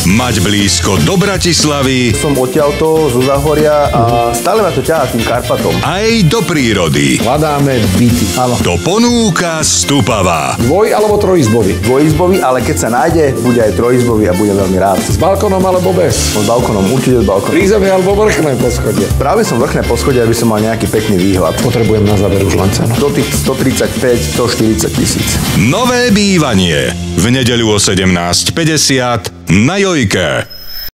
Mať blízko do Bratislavy Som odtiaľto zo Zahoria a stále ma to ťahá tým Karpatom. aj do prírody. Hľadáme byty. Áno. To ponúka Stupava. Dvoj alebo trojizbový. Dvojizbový, ale keď sa nájde, bude aj trojizbový a budem veľmi rád. S balkónom alebo bez. S balkónom, určite s balkónom. Prízemie alebo vrchné poschodie. Práve som vrchné poschodie, aby som mal nejaký pekný výhľad. Potrebujem na záver už len cenu. Do tých 135, 140 tisíc. Nové bývanie. V nedeľu o 17.50 na Jojke.